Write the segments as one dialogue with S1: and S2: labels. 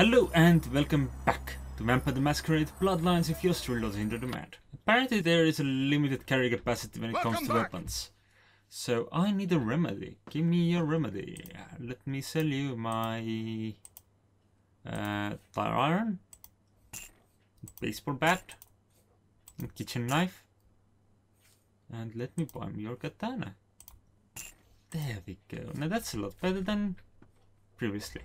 S1: Hello and welcome back to Vampire the Masquerade Bloodlines if you're still not into the mad. Apparently there is a limited carry capacity when it comes to
S2: back.
S1: weapons. So I need a remedy. Give me your remedy. Let me sell you my uh, tire iron, baseball bat, kitchen knife. And let me buy me your katana. There we go. Now that's a lot better than previously.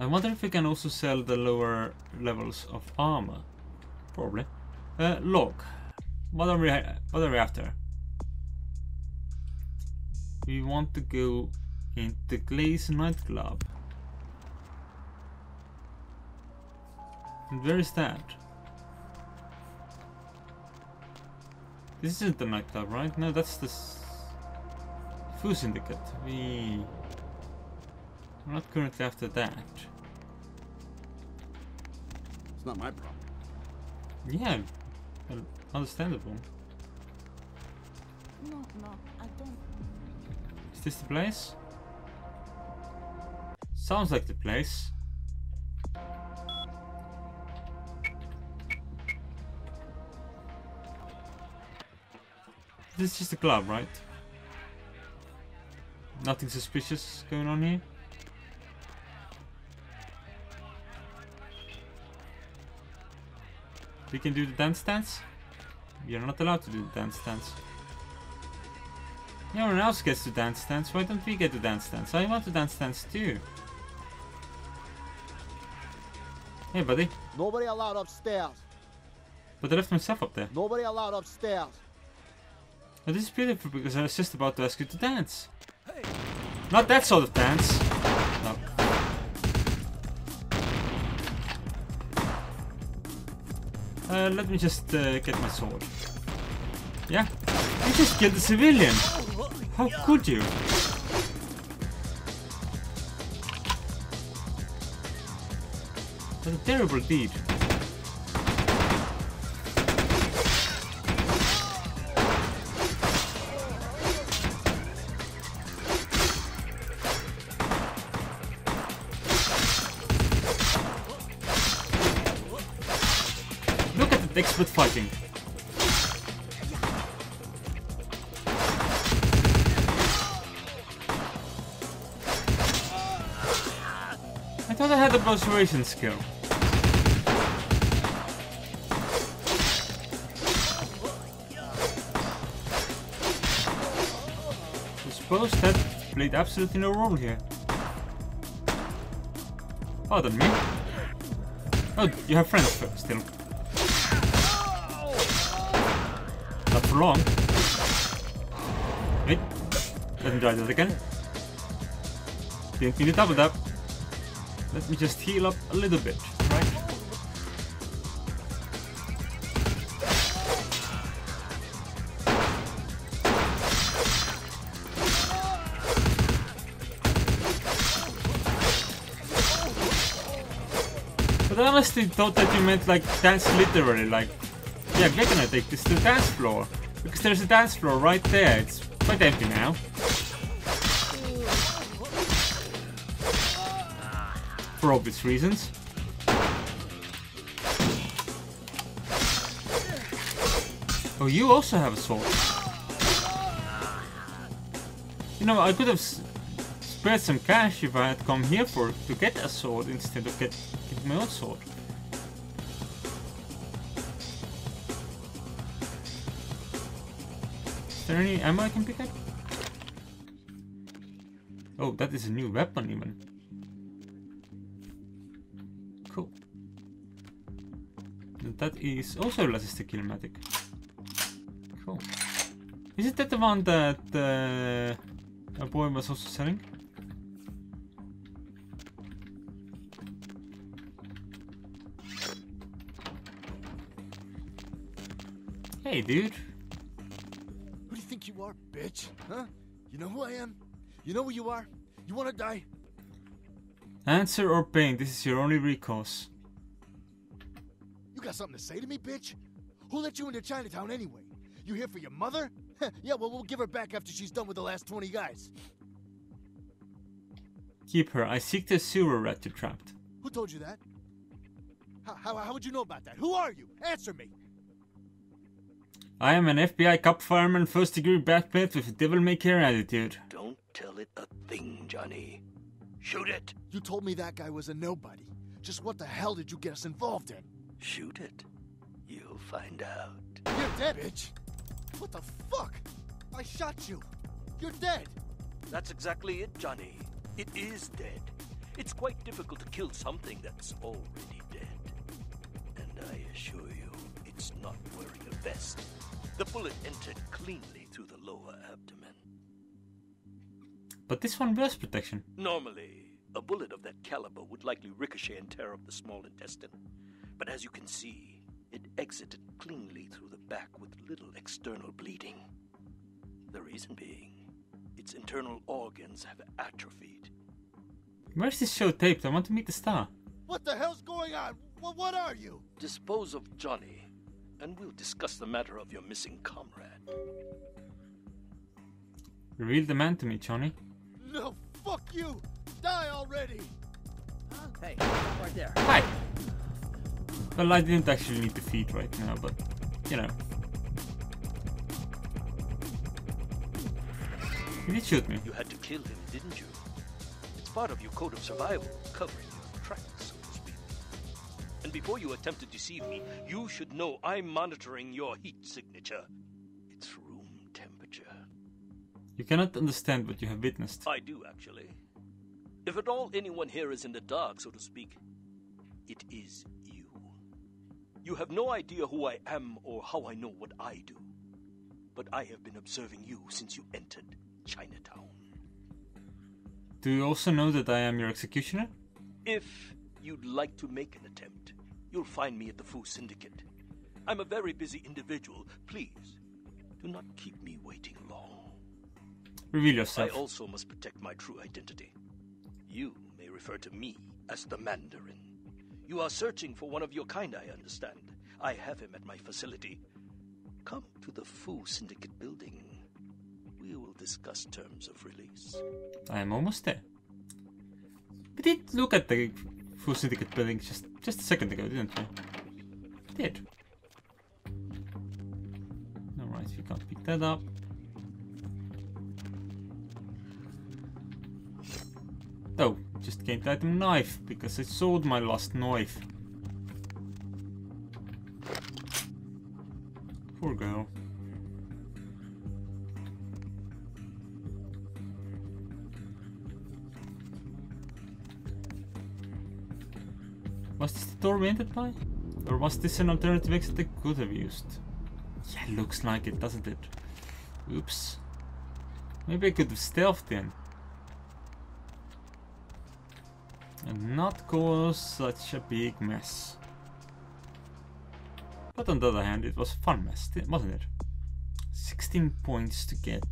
S1: I wonder if we can also sell the lower levels of armor. Probably. Uh, log. What are we? What are we after? We want to go into the Glaze nightclub. And where is that? This isn't the nightclub, right? No, that's the Fu Syndicate. We we're not currently after that.
S2: It's not my problem.
S1: Yeah, understandable.
S3: No, no, I don't.
S1: Is this the place? Sounds like the place. This is just a club, right? Nothing suspicious going on here? We can do the dance dance? We are not allowed to do the dance dance. Everyone else gets to dance dance, why don't we get to dance dance? I want to dance dance too. Hey buddy,
S4: Nobody allowed upstairs.
S1: but I left myself up there.
S4: Nobody allowed upstairs.
S1: Oh, this is beautiful because I was just about to ask you to dance. Hey. Not that sort of dance. No. Uh, let me just uh, get my sword. Yeah? You just killed a civilian! How could you? What a terrible deed. At the fighting. I thought I had the persuasion skill. I suppose that played absolutely no role here. Pardon me. Oh, you have friends still. Not for long. Wait. Let me try that again. Didn't mean to double. Let me just heal up a little bit, right? But I honestly thought that you meant like dance literally, like yeah, gonna take this to the dance floor. Because there's a dance floor right there. It's quite empty now. For obvious reasons. Oh, you also have a sword. You know, I could have spared some cash if I had come here for to get a sword instead of get, get my own sword. There any ammo I can pick up? Oh, that is a new weapon even. Cool. That is also a Lasista Kilmatic. Cool. Isn't that the one that uh, a boy was also selling? Hey dude.
S4: You are, bitch? Huh? You know who I am? You know who you are? You wanna die?
S1: Answer or pain, this is your only recourse.
S4: You got something to say to me, bitch? Who let you into Chinatown anyway? You here for your mother? yeah, well, we'll give her back after she's done with the last 20 guys.
S1: Keep her. I seek the sewer rat you trapped.
S4: Who Who told you that? How, how, how would you know about that? Who are you? Answer me.
S1: I am an FBI cop fireman, first degree backpack with a devil may care attitude.
S3: Don't tell it a thing, Johnny. Shoot it.
S4: You told me that guy was a nobody. Just what the hell did you get us involved in?
S3: Shoot it. You'll find out.
S4: You're dead, bitch. What the fuck? I shot you. You're dead.
S3: That's exactly it, Johnny. It is dead. It's quite difficult to kill something that's already dead. And I assure vest. The bullet entered cleanly through the lower abdomen.
S1: But this one wears protection.
S3: Normally, a bullet of that caliber would likely ricochet and tear up the small intestine. But as you can see, it exited cleanly through the back with little external bleeding. The reason being, its internal organs have atrophied.
S1: Where's this show taped? I want to meet the star.
S4: What the hell's going on? What, what are you?
S3: Dispose of Johnny, and we'll discuss the matter of your missing comrade.
S1: Reveal the man to me, Johnny.
S4: No, fuck you. Die already.
S5: Hey, right there.
S1: Hi! Well, I didn't actually need to feed right now, but, you know. He did shoot me.
S3: You had to kill him, didn't you? It's part of your code of survival, covering And before you attempt to deceive me, you should know I'm monitoring your heat signature. It's room temperature.
S1: You cannot understand what you have witnessed.
S3: I do, actually. If at all anyone here is in the dark, so to speak, it is you. You have no idea who I am or how I know what I do. But I have been observing you since you entered Chinatown.
S1: Do you also know that I am your executioner?
S3: If you'd like to make an attempt, you'll find me at the Fu Syndicate. I'm a very busy individual. Please, do not keep me waiting long.
S1: Reveal
S3: I also must protect my true identity. You may refer to me as the Mandarin. You are searching for one of your kind, I understand. I have him at my facility. Come to the Fu Syndicate building. We will discuss terms of release.
S1: I am almost there. We did look at the Fu Syndicate building just, just a second ago, didn't we? Did. Alright, we can't pick that up. Oh, just gained item knife because I sold my last knife. Entered by? Or was this an alternative exit I could have used? Yeah, looks like it, doesn't it? Oops. Maybe I could have stealthed in. And not cause such a big mess. But on the other hand, it was fun mess, wasn't it? 16 points to get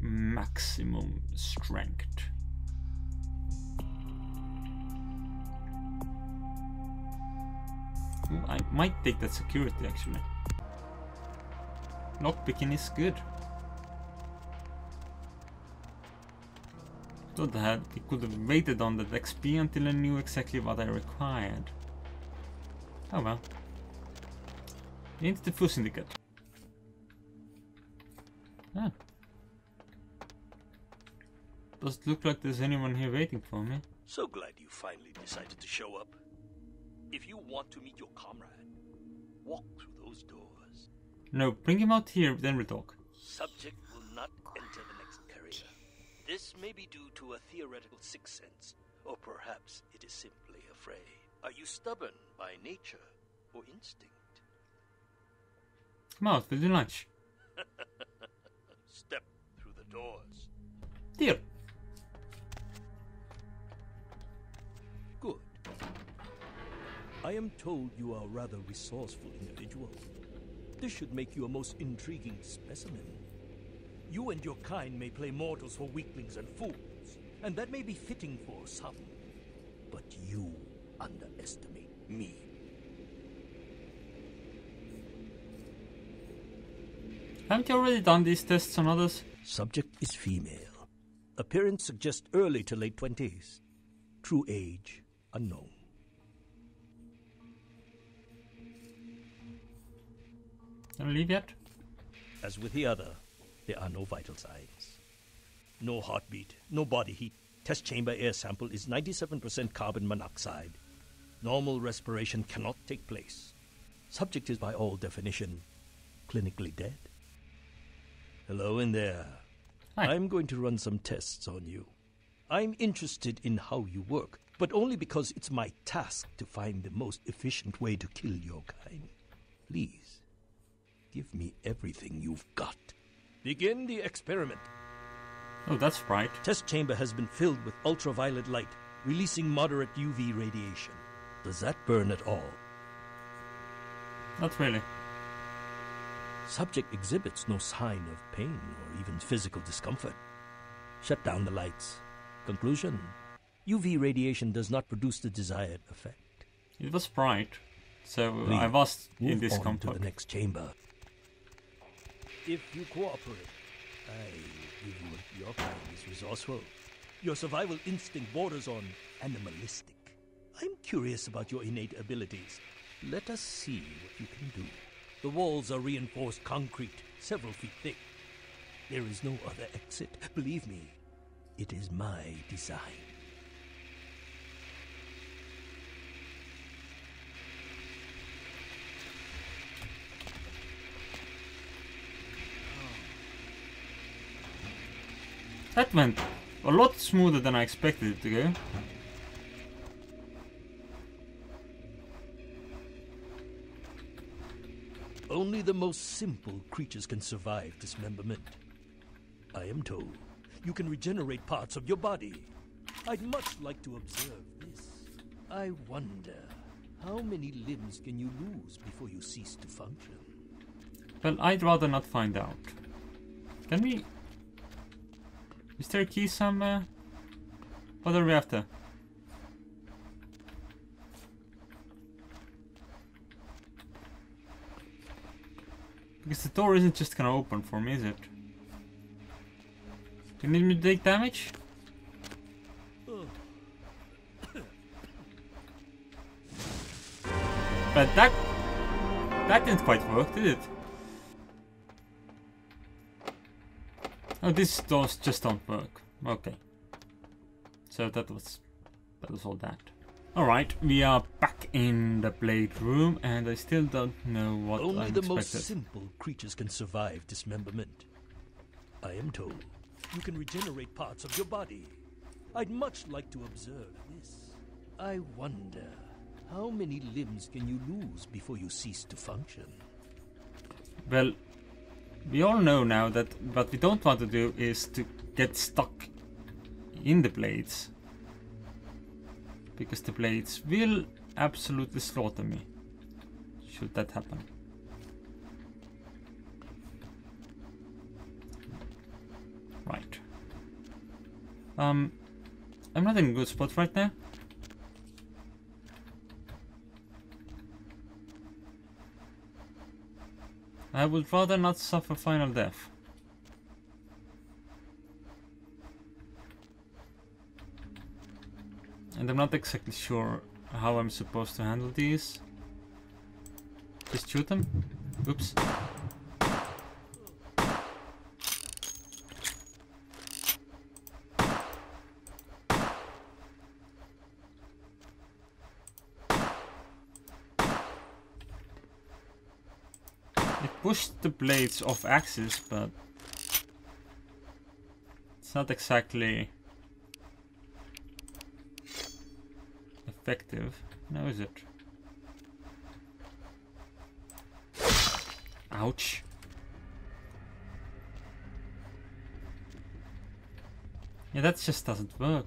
S1: maximum strength. Might take that security actually. Lockpicking is good. Thought I had I could have waited on that XP until I knew exactly what I required. Oh well. Into the Fu Syndicate. Ah. Does it look like there's anyone here waiting for me?
S3: So glad you finally decided to show up. If you want to meet your comrade, walk through those doors.
S1: No, bring him out here, then we'll talk.
S3: Subject will not enter the next area. This may be due to a theoretical sixth sense, or perhaps it is simply afraid. Are you stubborn by nature or instinct?
S1: Come out, we'll do lunch.
S3: Step through the doors.
S1: Deal.
S3: Good. I am told you are a rather resourceful individual. This should make you a most intriguing specimen. You and your kind may play mortals for weaklings and fools, and that may be fitting for some. But you underestimate me.
S1: Haven't you already done these tests on others?
S3: Subject is female. Appearance suggests early to late twenties. True age unknown.
S1: Leave yet?
S3: As with the other, there are no vital signs. No heartbeat, no body heat. Test chamber air sample is 97% carbon monoxide. Normal respiration cannot take place. Subject is, by all definition, clinically dead. Hello in there.
S1: Hi.
S3: I'm going to run some tests on you. I'm interested in how you work, but only because it's my task to find the most efficient way to kill your kind. Please, give me everything you've got. Begin the experiment.
S1: Oh, that's right.
S3: Test chamber has been filled with ultraviolet light, releasing moderate UV radiation. Does that burn at all?
S1: Not really.
S3: Subject exhibits no sign of pain or even physical discomfort. Shut down the lights. Conclusion UV radiation does not produce the desired effect.
S1: It was bright, so
S3: Please,
S1: I was
S3: Move
S1: in
S3: on to the next chamber. If you cooperate, I your kind is resourceful. Your survival instinct borders on animalistic. I'm curious about your innate abilities. Let us see what you can do. The walls are reinforced concrete, several feet thick. There is no other exit. Believe me, it is my design.
S1: That went a lot smoother than I expected it to go.
S3: Only the most simple creatures can survive dismemberment. I am told you can regenerate parts of your body. I'd much like to observe this. I wonder how many limbs can you lose before you cease to function?
S1: Well, I'd rather not find out. Can we... Is there a key somewhere? What are we after? Because the door isn't just gonna open for me, is it? Do you need me to take damage? But that... That didn't quite work, did it? Oh, these doors just don't work. Okay. So that was... That was all that. Alright, we are back in the blade room and I still don't know what
S3: Only
S1: I'm
S3: the
S1: expected.
S3: most simple creatures can survive dismemberment. I am told you can regenerate parts of your body. I'd much like to observe this. I wonder how many limbs can you lose before you cease to function?
S1: Well, we all know now that what we don't want to do is to get stuck in the blades. Because the blades will absolutely slaughter me. Should that happen. Right. Um, I'm not in a good spot right now. I would rather not suffer final death. And I'm not exactly sure how I'm supposed to handle these. Just shoot them? Oops. It pushed the blades off axis, but it's not exactly effective. Now is it? Ouch. Yeah, that just doesn't work.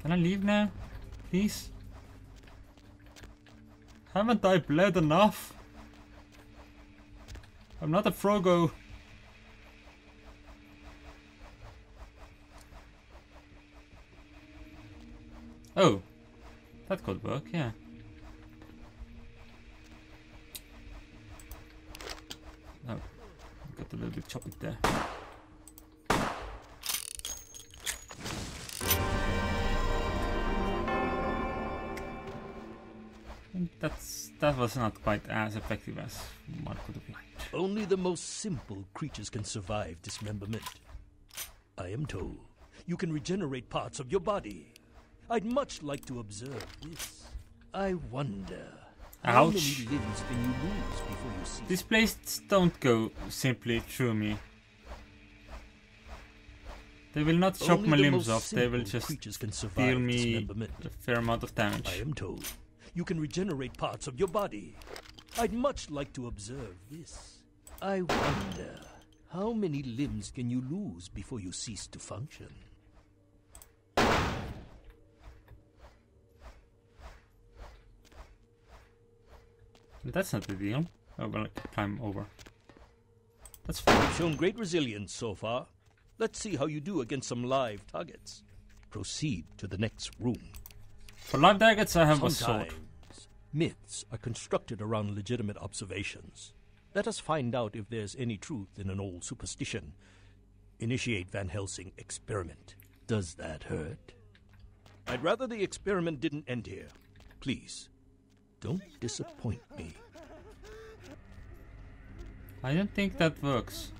S1: Can I leave now? Please? Haven't I bled enough? I'm not a Frogo. Oh. That could work, yeah. Oh. Got a little bit choppy there. That's that was not quite as effective as one could have liked.
S3: Only the most simple creatures can survive dismemberment. I am told you can regenerate parts of your body. I'd much like to observe this. I wonder. How many
S1: Ouch.
S3: limbs can you lose before you see?
S1: These places don't go simply through me. They will not chop
S3: Only
S1: my limbs off, they will just deal me a fair amount of damage.
S3: I am told you can regenerate parts of your body. I'd much like to observe this. I wonder how many limbs can you lose before you cease to function?
S1: That's not the deal. Oh, well, climb over. That's fine.
S3: You've shown great resilience so far. Let's see how you do against some live targets. Proceed to the next room.
S1: For live targets, I have a sword.
S3: Myths are constructed around legitimate observations. Let us find out if there's any truth in an old superstition. Initiate Van Helsing experiment. Does that hurt? I'd rather the experiment didn't end here. Please, don't disappoint me.
S1: I don't think that works.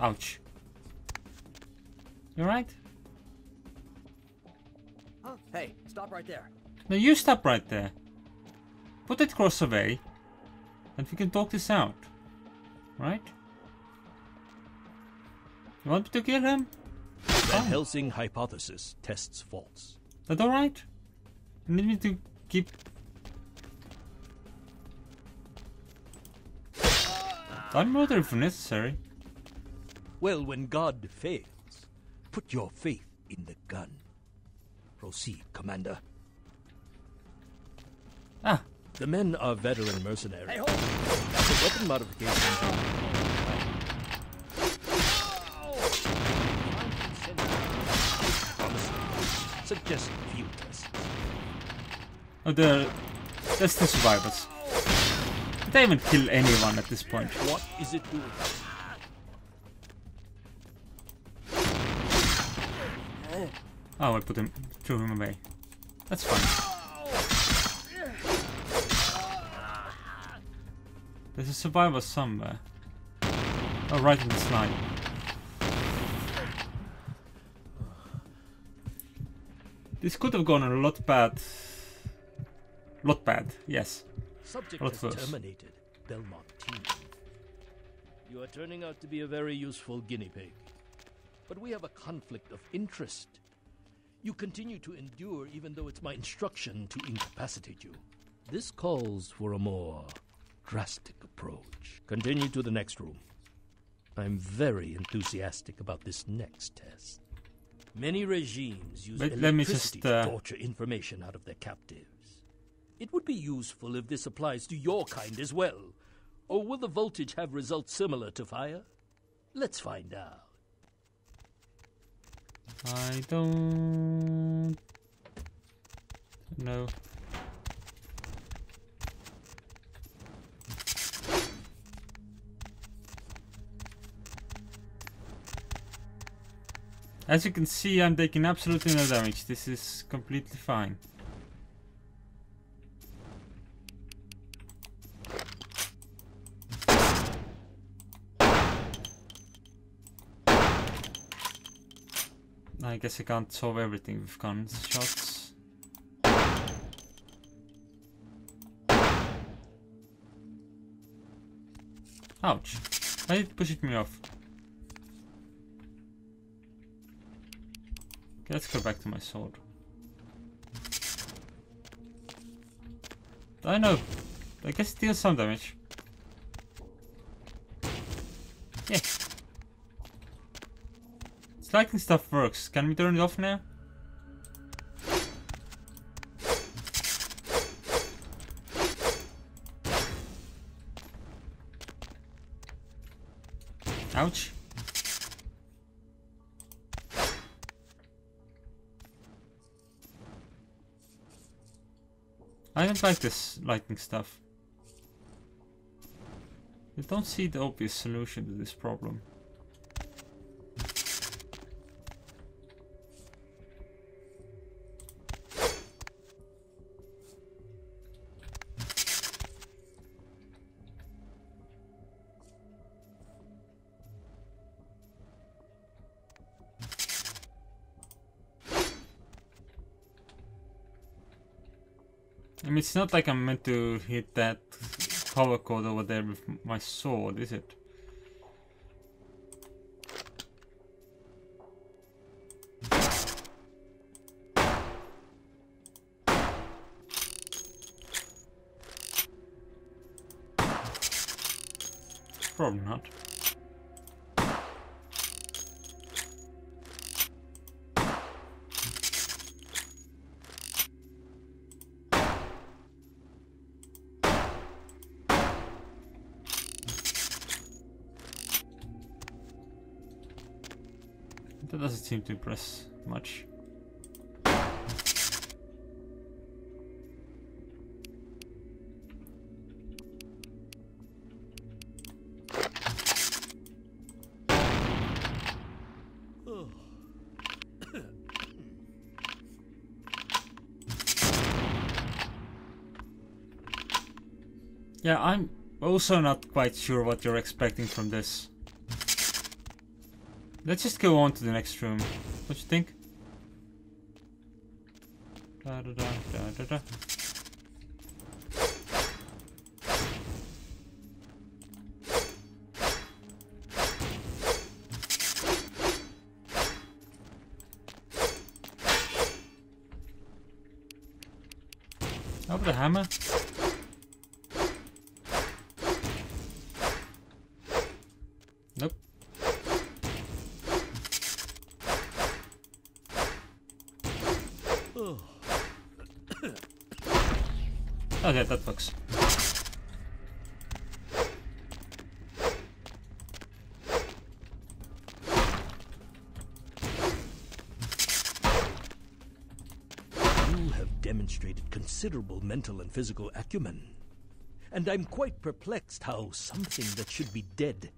S1: Ouch. You right?
S5: Huh? Oh, hey, stop right there.
S1: No, you stop right there. Put that cross away, and we can talk this out. Right? You want me to kill him?
S3: Van Helsing hypothesis tests false.
S1: That alright? You need me to keep... Ah. I'll murder if necessary.
S3: Well, when God fails, put your faith in the gun. Proceed, Commander.
S1: Ah,
S3: The men are veteran mercenaries.
S5: Hey, hold!
S3: The weapon modification. Suggest field tests.
S1: oh, the... That's the survivors. Did I even kill anyone at this point?
S3: What is it doing?
S1: Oh, I put him... threw him away. That's fine. There's a survivor somewhere. Oh, right in the slide. This could have gone a lot bad. Lot bad, yes.
S3: Subject has
S1: first?
S3: terminated Belmont team. You are turning out to be a very useful guinea pig. But we have a conflict of interest. You continue to endure even though it's my instruction to incapacitate you. This calls for a more drastic approach. Continue to the next room. I'm very enthusiastic about this next test. Many regimes use
S1: Wait, let me
S3: electricity
S1: just, uh,
S3: to torture information out of their captives. It would be useful if this applies to your kind as well. Or will the voltage have results similar to fire? Let's find out.
S1: I don't know. As you can see, I'm taking absolutely no damage. This is completely fine. Guess I can't solve everything with gunshots. Ouch. Why did it me off? Okay, let's go back to my sword. I know. I guess it deals some damage. Yeah. This lighting stuff works. Can we turn it off now? Ouch. I don't like this lightning stuff. I don't see the obvious solution to this problem. I mean, it's not like I'm meant to hit that power cord over there with my sword, is it? That doesn't seem to impress much. Yeah, I'm also not quite sure what you're expecting from this. Let's just go on to the next room. What you think? Da da da hammer?
S3: Mental and physical acumen. And I'm quite perplexed how something that should be dead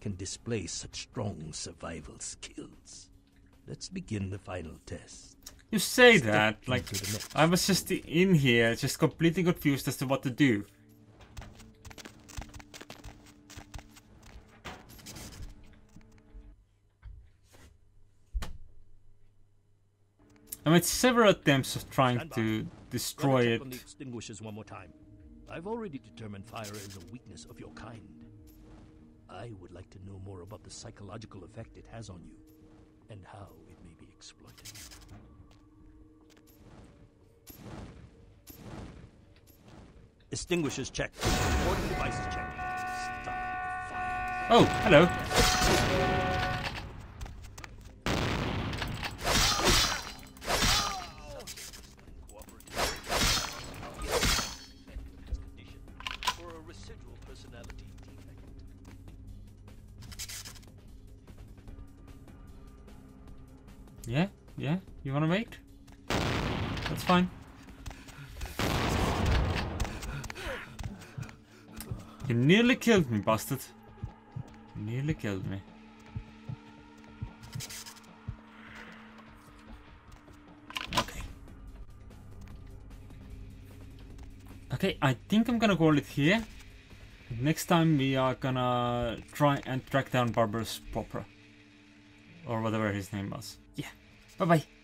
S3: can display such strong survival skills. Let's begin the final test.
S1: You say
S3: Step
S1: that, like,
S3: into the next
S1: I was just in here, just completely confused as to what to do. I made several attempts of trying to destroy it.
S3: on the extinguishers one more time. I've already determined fire is a weakness of your kind. I would like to know more about the psychological effect it has on you and how it may be exploited. Extinguishers checked. Important devices checked. Start the fire.
S1: Oh, hello. Yeah, you wanna wait? That's fine. You nearly killed me, bastard. You nearly killed me. Okay. Okay, I think I'm gonna call it here. Next time we are gonna try and track down Barbarous Popper. Or whatever his name was. Yeah. 拜拜。